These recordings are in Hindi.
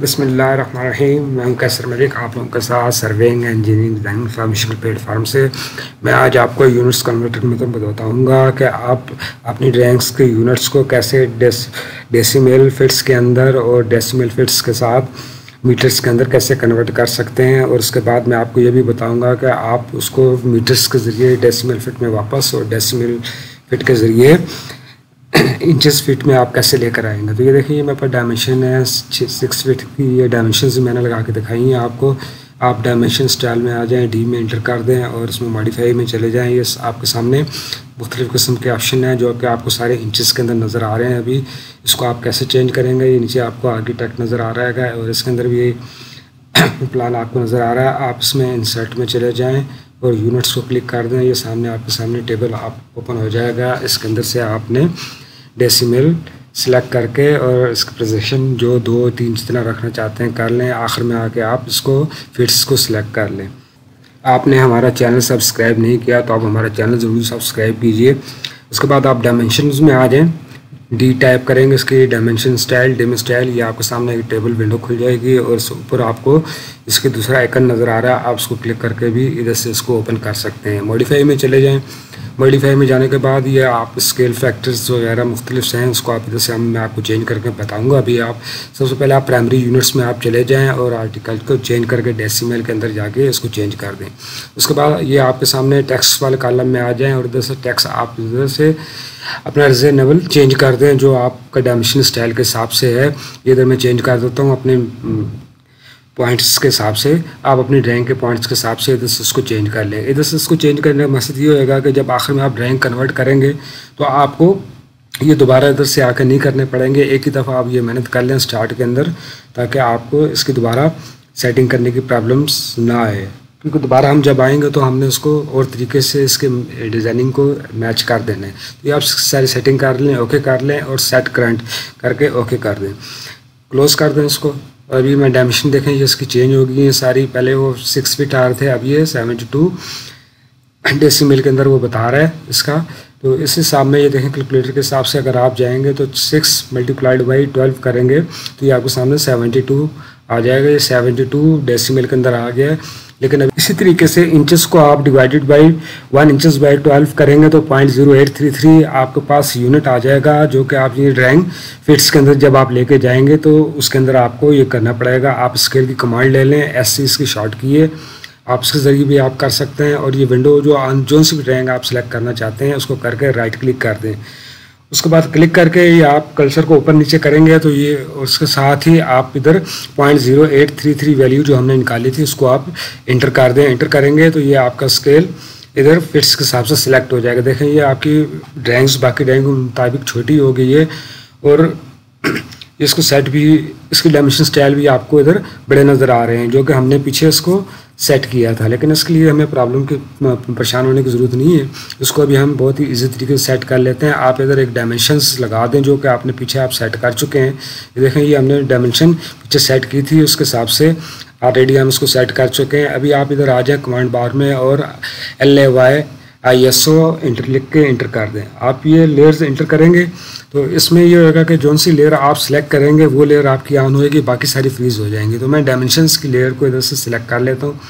बसमीम मैं हूँ कैसर मलिक, आप लोगों के साथ surveying engineering design information platform से। मैं आज आपको यूनिट्स कन्वर्टर में तो बताऊँगा कि आप अपनी रैंक्स के यूनिट्स को कैसे डेस, डेसिमल फिट्स के अंदर और डेसिमल फिट्स के साथ मीटर्स के अंदर कैसे कन्वर्ट कर सकते हैं। और उसके बाद मैं आपको ये भी बताऊँगा कि आप उसको मीटर्स के ज़रिए डेसीमल फिट में वापस और डेसीमल फिट के ज़रिए इंचेस फीट में आप कैसे लेकर आएँगे? तो ये देखिए मेरे पास डायमेंशन है सिक्स फीट की ये डायमेंशन मैंने लगा के दिखाई हैं आपको। आप डायमेंशन स्टाइल में आ जाएँ डी में इंटर कर दें और इसमें मॉडिफाई में चले जाएँ। ये आपके सामने मुख्तलिफ़ किस्म के ऑप्शन हैं जो कि आपको सारे इंचेस के अंदर नज़र आ रहे हैं अभी। इसको आप कैसे चेंज करेंगे? ये नीचे आपको आर्किटेक्ट नज़र आ रहा है और इसके अंदर भी प्लान आपको नज़र आ रहा है। आप इसमें इंसर्ट में चले जाएँ और यूनिट्स को क्लिक कर दें। ये सामने, आपके सामने टेबल आप ओपन हो जाएगा। इसके अंदर से आपने डेसिमल सेलेक्ट करके और इसका प्रोजेक्शन जो दो, तीन जितना रखना चाहते हैं कर लें। आखिर में आके आप इसको फिट्स को सिलेक्ट कर लें। आपने हमारा चैनल सब्सक्राइब नहीं किया तो आप हमारा चैनल ज़रूर सब्सक्राइब कीजिए। उसके बाद आप डायमेंशन में आ जाएँ। डी टाइप करेंगे इसकी डायमेंशन स्टाइल डिम स्टाइल ये आपके सामने एक टेबल विंडो खुल जाएगी और इस ऊपर आपको इसके दूसरा आइकन नज़र आ रहा है। आप उसको क्लिक करके भी इधर से इसको ओपन कर सकते हैं। मॉडिफाई में चले जाएँ। मॉडिफाई में जाने के बाद ये आप स्केल फैक्टर्स वगैरह मुख्तलिफ़ हैं, उसको आप इधर से हम, मैं आपको चेंज करके बताऊँगा। अभी आप, सबसे पहले आप प्राइमरी यूनिट्स में आप चले जाएँ और आर्टिकल को चेंज करके डेसिमल के अंदर जाके इसको चेंज कर दें। उसके बाद ये आपके सामने टैक्स वाले कॉलम में आ जाएँ और इधर से टैक्स आप इधर से अपना रिजनेबल चेंज कर दें, जो आपका डायमेंशन स्टाइल के हिसाब से है। इधर मैं चेंज कर देता हूँ अपने पॉइंट्स के हिसाब से आप अपनी ड्राइंग के पॉइंट्स के हिसाब से इधर से उसको चेंज कर लें। इधर से इसको चेंज करने का मकसद ये होएगा कि जब आखिर में आप ड्राइंग कन्वर्ट करेंगे तो आपको ये दोबारा इधर से आकर नहीं करने पड़ेंगे। एक ही दफ़ा आप ये मेहनत कर लें स्टार्ट के अंदर, ताकि आपको इसकी दोबारा सेटिंग करने की प्रॉब्लम्स ना आए। क्योंकि दोबारा हम जब आएँगे तो हमने उसको और तरीके से इसके डिज़ाइनिंग को मैच कर देना है। तो ये आप सारी सेटिंग कर लें ओके कर लें और सेट करंट करके ओके कर दें। क्लोज़ कर दें इसको। अभी मैं डायमेंशन देखें, ये इसकी चेंज हो गई है, सारी पहले वो सिक्स फीट आ थे, अब ये सेवेंटी टू डेसीमल के अंदर वो बता रहा है इसका। तो इस हिसाब में ये देखें कैलकुलेटर के हिसाब से अगर आप जाएँगे तो सिक्स मल्टीप्लाइड बाई ट्वेल्व करेंगे तो ये आपके सामने सेवेंटी टू आ जाएगा। ये सेवेंटी टू डेसीमल के अंदर आ गया है, लेकिन अब इसी तरीके से इंचेस को आप divided by one inches by twelve करेंगे तो point zero eight three three आपके पास यूनिट आ जाएगा, जो कि आप ये ड्राइंग फिट्स के अंदर जब आप लेके जाएँगे तो उसके अंदर आपको ये करना पड़ेगा। आप स्केल की कमांड ले लें एस सी इसकी शॉर्ट कीजिए आप इसके ज़रिए भी आप कर सकते हैं और ये विंडो जो जो सी भी ड्राइंग आप सेलेक्ट करना चाहते हैं, उसको करके राइट क्लिक कर दें। उसके बाद क्लिक करके ये आप कल्सर को ऊपर नीचे करेंगे तो ये उसके साथ ही आप इधर point zero eight three three value जो हमने निकाली थी, उसको आप इंटर कर दें। इंटर करेंगे तो ये आपका स्केल इधर फिट्स के हिसाब से सिलेक्ट हो जाएगा। देखें, ये आपकी ड्राइंग्स बाकी ड्राइंग के मुताबिक छोटी हो गई है और इसको सेट भी, इसकी डायमेंशन स्टाइल भी आपको इधर बड़े नज़र आ रहे हैं, जो कि हमने पीछे इसको सेट किया था। लेकिन इसके लिए हमें प्रॉब्लम की परेशान होने की ज़रूरत नहीं है। इसको अभी हम बहुत ही ईजी तरीके से सेट कर लेते हैं। आप इधर एक डायमेंशंस लगा दें, जो कि आपने पीछे आप सेट कर चुके हैं। ये देखें, ये हमने डायमेंशन पीछे सेट की थी, उसके हिसाब से ऑलरेडी हम इसको सेट कर चुके हैं। अभी आप इधर आ जाएँ कमांड बार में और L A Y I S O enter लिख के इंटर कर दें। आप ये लेयर्स इंटर करेंगे तो इसमें ये होगा कि जौन सी लेयर आप सिलेक्ट करेंगे, वो लेयर आपकी ऑन होएगी, बाकी सारी फ्रीज हो जाएँगी। तो मैं डायमेंशंस की लेयर को इधर से सिलेक्ट कर लेता हूँ।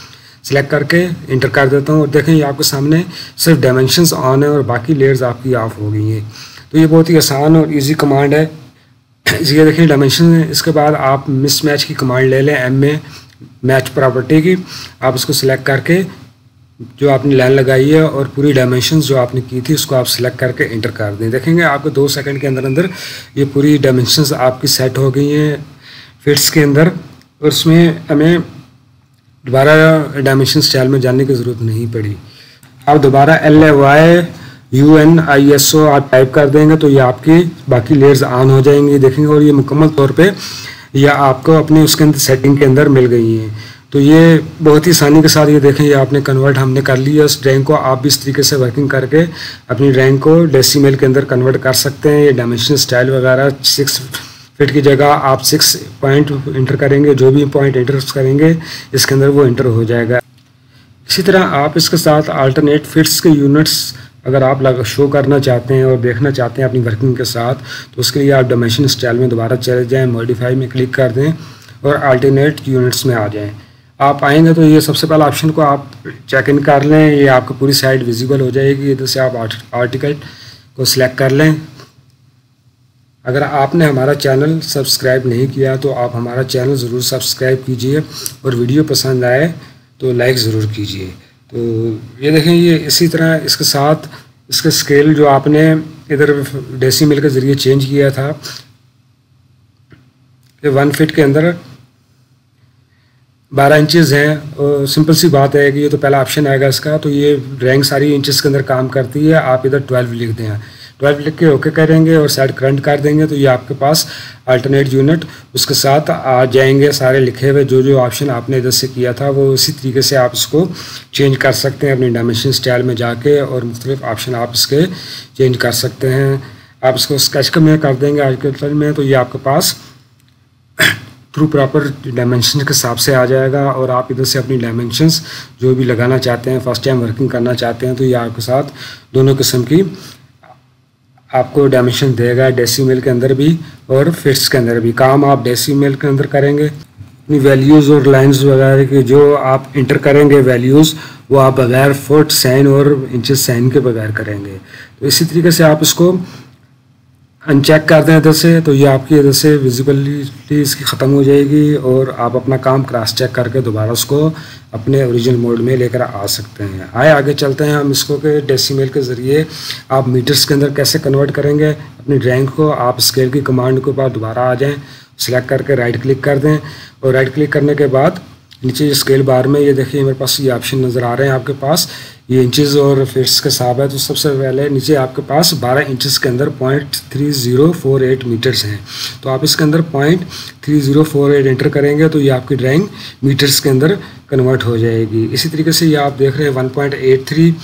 सिलेक्ट करके इंटर कर देता हूँ, और देखें ये आपके सामने सिर्फ़ डायमेंशंस ऑन है, और बाकी लेयर्स आपकी ऑफ़ हो गई हैं। तो ये बहुत ही आसान और ईजी कमांड है। ये देखिए डायमेंशन इसके बाद आप मिस मैच की कमांड ले लें एम में मैच प्रॉपर्टी की। आप उसको सिलेक्ट करके जो आपने लाइन लगाई है और पूरी डायमेंशन जो आपने की थी, उसको आप सिलेक्ट करके इंटर कर दें। देखेंगे, आपको दो सेकंड के अंदर अंदर ये पूरी डायमेंशंस आपकी सेट हो गई हैं फिट्स के अंदर। और उसमें हमें दोबारा डायमेंशन स्टाइल में जानने की ज़रूरत नहीं पड़ी। आप दोबारा L A Y U N I S O आप टाइप कर देंगे तो ये आपकी बाकी लेयर्स ऑन हो जाएँगी। देखेंगे, और ये मुकम्मल तौर पर यह आपको अपने उसके अंदर सेटिंग के अंदर मिल गई हैं। तो ये बहुत ही आसानी के साथ ये देखें, ये आपने कन्वर्ट हमने कर लिया उस ड्राइंग को आप भी इस तरीके से वर्किंग करके अपनी ड्राइंग को डेसीमेल के अंदर कन्वर्ट कर सकते हैं। ये डायमेंशन स्टाइल वगैरह सिक्स फिट की जगह आप सिक्स पॉइंट इंटर करेंगे, जो भी पॉइंट इंटर करेंगे, इसके अंदर वो इंटर हो जाएगा। इसी तरह आप इसके साथ अल्टरनेट फिट्स के यूनिट्स अगर आप लग शो करना चाहते हैं और देखना चाहते हैं अपनी वर्किंग के साथ तो उसके लिए आप डायमेंशन स्टाइल में दोबारा चले जाएँ मॉडिफाई में क्लिक कर दें और अल्टरनेट यूनिट्स में आ जाएँ। आप आएँगे तो ये सबसे पहला ऑप्शन को आप चेक इन कर लें, ये आपको पूरी साइड विजिबल हो जाएगी। इधर से आप आर्टिकल को सिलेक्ट कर लें। अगर आपने हमारा चैनल सब्सक्राइब नहीं किया तो आप हमारा चैनल ज़रूर सब्सक्राइब कीजिए और वीडियो पसंद आए तो लाइक ज़रूर कीजिए। तो ये देखें, ये इसी तरह इसके साथ इसका स्केल जो आपने इधर डेसी मिल के ज़रिए चेंज किया था कि वन फिट के अंदर बारह इंचज़ हैं सिंपल सी बात है कि ये तो पहला ऑप्शन आएगा इसका तो ये रैंक सारी इंचज़ के अंदर काम करती है, आप इधर ट्वेल्व लिख दें। ट्वेल्व लिख के ओके करेंगे और साइड करंट कर देंगे तो ये आपके पास अल्टरनेट यूनिट उसके साथ आ जाएँगे सारे लिखे हुए जो जो ऑप्शन आपने इधर से किया था, वो इसी तरीके से आप इसको चेंज कर सकते हैं, अपनी डायमेंशन स्टाइल में जाके और मुख्तलिफ़ ऑप्शन आप इसके चेंज कर सकते हैं। आप इसको स्केच में कर देंगे आर्टिकल में तो ये आपके पास थ्रू प्रॉपर डायमेंशन के हिसाब से आ जाएगा और आप इधर से अपनी डायमेंशंस जो भी लगाना चाहते हैं फ़र्स्ट टाइम वर्किंग करना चाहते हैं तो ये आपके साथ दोनों किस्म की आपको डायमेंशन देगा डेसीमेल के अंदर भी और फिट्स के अंदर भी। काम आप डेसीमेल के अंदर करेंगे। अपनी वैल्यूज़ और लाइंस वगैरह की जो आप इंटर करेंगे वैल्यूज़ वो आप बगैर फुट साइन और इंचेस साइन के बगैर करेंगे। तो इसी तरीके से आप इसको अनचेक कर दें इधर से तो ये आपकी इधर से विजिबिलिटी इसकी ख़त्म हो जाएगी और आप अपना काम क्रॉस चेक करके दोबारा उसको अपने ओरिजिनल मोड में लेकर आ सकते हैं। आए, आगे चलते हैं हम इसको के डेसीमेल के ज़रिए। आप मीटर्स के अंदर कैसे कन्वर्ट करेंगे, अपनी ड्राइंग को, आप स्केल की कमांड के बाद दोबारा आ जाएँ सेलेक्ट करके राइट क्लिक कर दें और राइट क्लिक करने के बाद नीचे स्केल बार में ये देखिए, मेरे पास ये ऑप्शन नज़र आ रहे हैं आपके पास। ये इंचेस और फिट्स के साथ है तो सबसे पहले नीचे आपके पास 12 इंचेस के अंदर point three zero four eight meters हैं। तो आप इसके अंदर point three zero four eight enter करेंगे तो ये आपकी ड्राइंग मीटर्स के अंदर कन्वर्ट हो जाएगी। इसी तरीके से ये आप देख रहे हैं one point eight three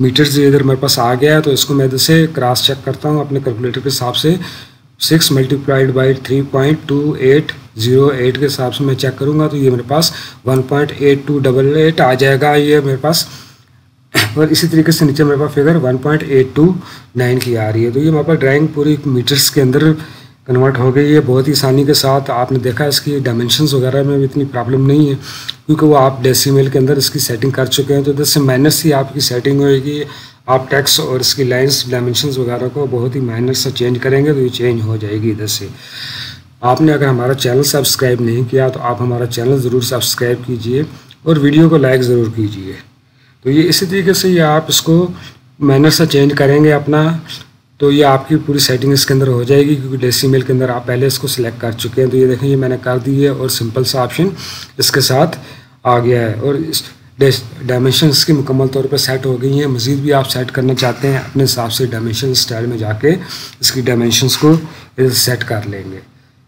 meters इधर मेरे पास आ गया है तो इसको मैं इधर से क्रॉस चेक करता हूँ, अपने कैलकुलेटर के हिसाब से। Six multiplied by three point two eight zero eight के हिसाब से मैं चेक करूँगा तो ये मेरे पास one point eight two double eight आ जाएगा, ये मेरे पास। और इसी तरीके से नीचे मेरे पास फिगर 1.829 की आ रही है। तो ये मेरे पास ड्राइंग पूरी मीटर्स के अंदर कन्वर्ट हो गई है, बहुत ही आसानी के साथ। आपने देखा इसकी डायमेंशंस वगैरह में भी इतनी प्रॉब्लम नहीं है, क्योंकि वो आप डेसीमेल के अंदर इसकी सेटिंग कर चुके हैं तो इधर से माइनस ही आपकी सेटिंग होएगी। आप टेक्स और इसकी लाइंस डायमेंशन वगैरह को बहुत ही माइनर से चेंज करेंगे तो ये चेंज हो जाएगी इधर से। आपने अगर हमारा चैनल सब्सक्राइब नहीं किया तो आप हमारा चैनल ज़रूर सब्सक्राइब कीजिए और वीडियो को लाइक ज़रूर कीजिए। तो ये इसी तरीके से ये आप इसको मैनर से चेंज करेंगे अपना तो ये आपकी पूरी सेटिंग इसके अंदर हो जाएगी क्योंकि डेसीमेल के अंदर आप पहले इसको सिलेक्ट कर चुके हैं। तो ये देखें, ये मैंने कर दी है और सिंपल सा ऑप्शन इसके साथ आ गया है। और इस डायमेंशन की मुकम्मल तौर पर सेट हो गई हैं। मज़ीद भी आप सेट करना चाहते हैं, अपने हिसाब से डायमेंशन स्टाइल में जाके इसकी डायमेंशंस को सेट कर लेंगे।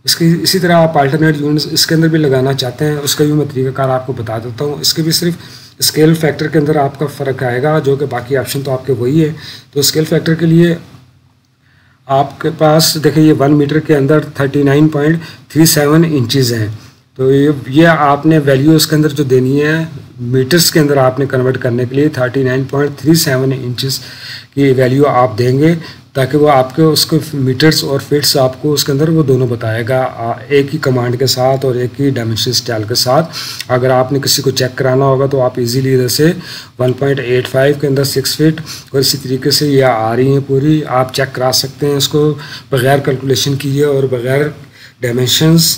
इसकी, इसी तरह आप अल्टरनेट यूनिट्स इसके अंदर भी लगाना चाहते हैं, उसका भी मैं तरीकाकार आपको बता देता हूँ। इसके भी सिर्फ़ स्केल फैक्टर के अंदर आपका फ़र्क आएगा, जो कि बाकी ऑप्शन तो आपके वही है। तो स्केल फैक्टर के लिए आपके पास, देखिए ये वन मीटर के अंदर thirty nine point three seven inches हैं। तो ये ये आपने वैल्यू इसके अंदर जो देनी है मीटर्स के अंदर आपने कन्वर्ट करने के लिए thirty nine point three seven inches की वैल्यू आप देंगे, ताकि वो आपके उसके मीटर्स और फिट्स आपको उसके अंदर वो दोनों बताएगा एक ही कमांड के साथ और एक ही डायमेंशन स्टाइल के साथ। अगर आपने किसी को चेक कराना होगा तो आप इजीली इधर से 1.85 के अंदर सिक्स फिट और इसी तरीके से ये आ रही हैं पूरी। आप चेक करा सकते हैं इसको, बग़ैर कैलकुलेशन किए और बग़ैर डायमेंशंस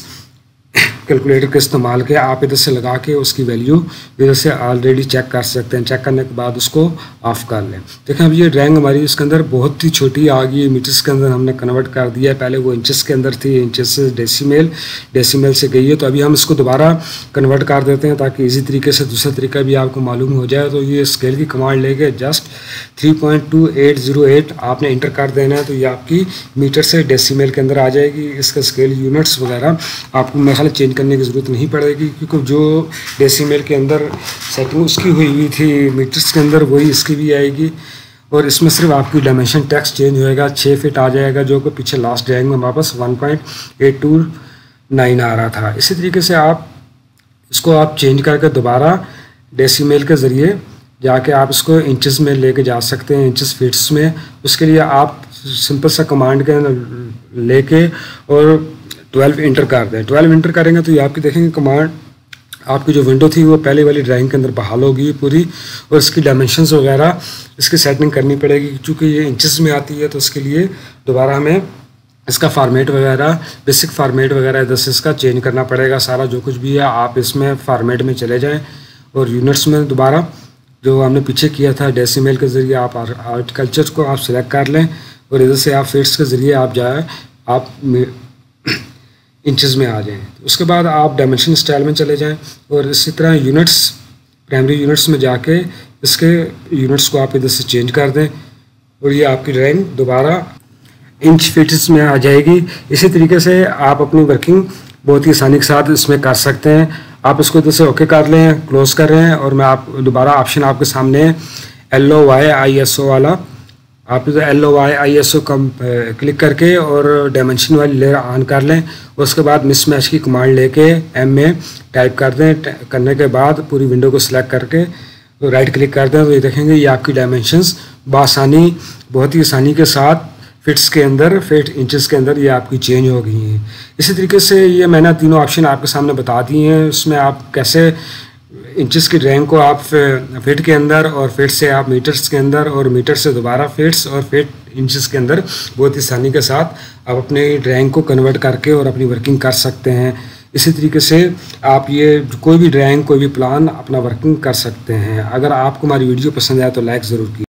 कैलकुलेटर का इस्तेमाल के आप इधर से लगा के उसकी वैल्यू इधर से ऑलरेडी चेक कर सकते हैं। चेक करने के बाद उसको ऑफ़ कर लें। देखें, अब ये रैंक हमारी इसके अंदर बहुत ही छोटी आ गई मीटर्स के अंदर हमने कन्वर्ट कर दिया है। पहले वो इंचेस के अंदर थी इंचेस डेसीमेल डेसीमेल से गई है। तो अभी हम इसको दोबारा कन्वर्ट कर देते हैं ताकि ईजी तरीके से दूसरा तरीका भी आपको मालूम हो जाए। तो ये स्केल की कमांड लेके just three point two eight zero eight आपने इंटर कर देना है। तो ये आपकी मीटर से डेसीमेल के अंदर आ जाएगी। इसका स्केल यूनिट्स वगैरह आपको मेरे चेंज करने की ज़रूरत नहीं पड़ेगी, क्योंकि जो डेसीमेल के अंदर सेटिंग उसकी हुई हुई थी मीटर्स के अंदर वही इसकी भी आएगी। और इसमें सिर्फ़ आपकी डायमेंशन टैक्स चेंज होएगा छः फिट आ जाएगा, जो कि पीछे लास्ट ड्राइंग में वापस one point eight two nine आ रहा था। इसी तरीके से आप इसको आप चेंज करके दोबारा डेसीमेल के ज़रिए जाके आप इसको इंचेस में लेके जा सकते हैं इंचेस फिट्स में। उसके लिए आप सिंपल सा कमांड के लेके और ट्वेल्व इंटर कर दें ट्वेल्व इंटर करेंगे तो ये आपकी देखेंगे कमांड आपकी जो विंडो थी वो पहले वाली ड्राइंग के अंदर बहाल होगी पूरी और इसकी डायमेंशंस वगैरह, इसकी सेटिंग करनी पड़ेगी। क्योंकि ये इंचेस में आती है तो उसके लिए दोबारा हमें इसका फार्मेट वगैरह बेसिक फार्मेट वगैरह इधर से इसका चेंज करना पड़ेगा। सारा जो कुछ भी है, आप इसमें फार्मेट में चले जाएँ और यूनिट्स में दोबारा जो हमने पीछे किया था डेसीमेल के ज़रिए आप आर्टिकल्चर को आप सिलेक्ट कर लें और इधर से आप फिट्स के ज़रिए आप जाए, आप इंचज़ में आ जाएँ। उसके बाद आप डायमेंशन स्टाइल में चले जाएँ और इसी तरह यूनिट्स प्राइमरी यूनिट्स में जाके इसके यूनिट्स को आप इधर से चेंज कर दें और ये आपकी ड्राइंग दोबारा इंच फिट्स में आ जाएगी। इसी तरीके से आप अपनी वर्किंग बहुत ही आसानी के साथ इसमें कर सकते हैं। आप इसको इधर से ओके कर लें क्लोज कर रहे हैं और मैं आप, दोबारा ऑप्शन आपके सामने L O Y I S O वाला। आप L O Y I S O come click करके और डायमेंशन वाली लेयर ऑन कर लें। उसके बाद मिस मैच की कमांड लेके एम में टाइप कर दें। करने के बाद पूरी विंडो को सिलेक्ट करके तो राइट क्लिक कर दें। तो ये देखेंगे, ये आपकी डायमेंशंस बसानी, बहुत ही आसानी के साथ फिट्स के अंदर फिट इंचेस के अंदर ये आपकी चेंज हो गई हैं। इसी तरीके से ये मैंने तीनों ऑप्शन आपके सामने बता दिए हैं। उसमें आप कैसे इंचेस की ड्राइंग को आप फिट के अंदर और फिट से आप मीटर्स के अंदर और मीटर से दोबारा फिट्स और फिट इंचज़ के अंदर बहुत ही आसानी के साथ आप अपने ड्राइंग को कन्वर्ट करके और अपनी वर्किंग कर सकते हैं। इसी तरीके से आप ये कोई भी ड्राइंग, कोई भी प्लान अपना वर्किंग कर सकते हैं। अगर आपको हमारी वीडियो पसंद आए तो लाइक ज़रूर कीजिए।